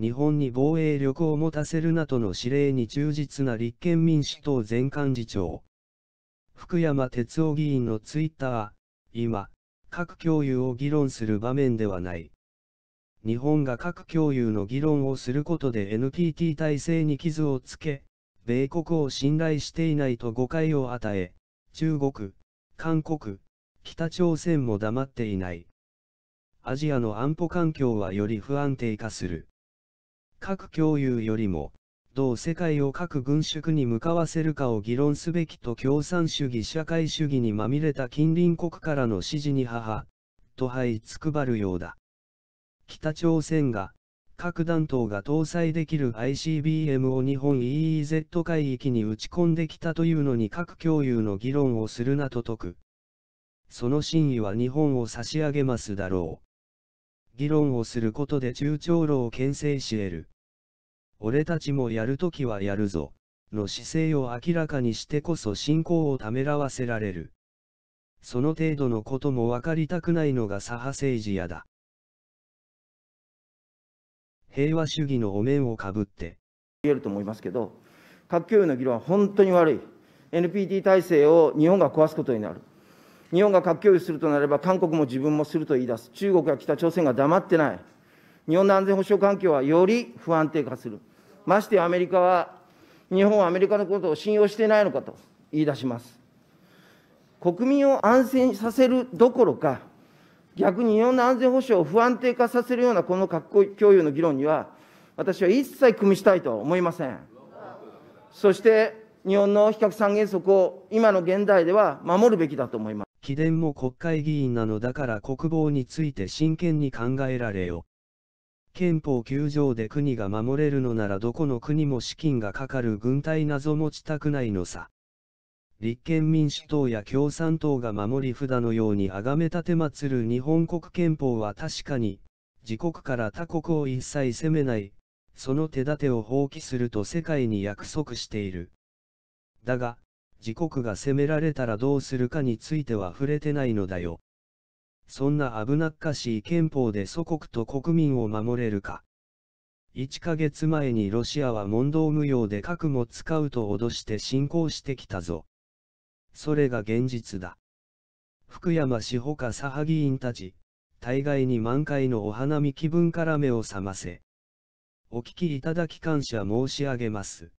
日本に防衛力を持たせるなとの指令に忠実な立憲民主党前幹事長。福山哲夫議員のツイッター、今、核共有を議論する場面ではない。日本が核共有の議論をすることで NPT 体制に傷をつけ、米国を信頼していないと誤解を与え、中国、韓国、北朝鮮も黙っていない。アジアの安保環境はより不安定化する。核共有よりも、どう世界を核軍縮に向かわせるかを議論すべきと共産主義社会主義にまみれた近隣国からの支持に母、と這いつくばるようだ。北朝鮮が、核弾頭が搭載できる ICBM を日本 EEZ 海域に打ち込んできたというのに核共有の議論をするなと説く。その真意は日本を差し上げますだろう。議論をすることで中長路を牽制し得る。俺たちもやるときはやるぞ、の姿勢を明らかにしてこそ信仰をためらわせられる。その程度のことも分かりたくないのが左派政治やだ。平和主義のお面をかぶって。言えると思いますけど、核共有の議論は本当に悪い。NPT 体制を日本が壊すことになる。日本が核共有するとなれば、韓国も自分もすると言い出す。中国や北朝鮮が黙ってない。日本の安全保障環境はより不安定化する。ましてアメリカは、日本はアメリカのことを信用していないのかと言い出します。国民を安心させるどころか、逆に日本の安全保障を不安定化させるようなこの核共有の議論には、私は一切組みしたいとは思いません。そして、日本の非核三原則を今の現代では守るべきだと思います。貴殿も国会議員なのだから国防について真剣に考えられよ。憲法9条で国が守れるのならどこの国も資金がかかる軍隊なぞ持ちたくないのさ。立憲民主党や共産党が守り札のように崇め立てまつる日本国憲法は確かに、自国から他国を一切責めない、その手立てを放棄すると世界に約束している。だが、自国が責められたらどうするかについては触れてないのだよ。そんな危なっかしい憲法で祖国と国民を守れるか。1ヶ月前にロシアは問答無用で核も使うと脅して侵攻してきたぞ。それが現実だ。福山氏ほか左派議員たち、大概に満開のお花見気分から目を覚ませ。お聞きいただき感謝申し上げます。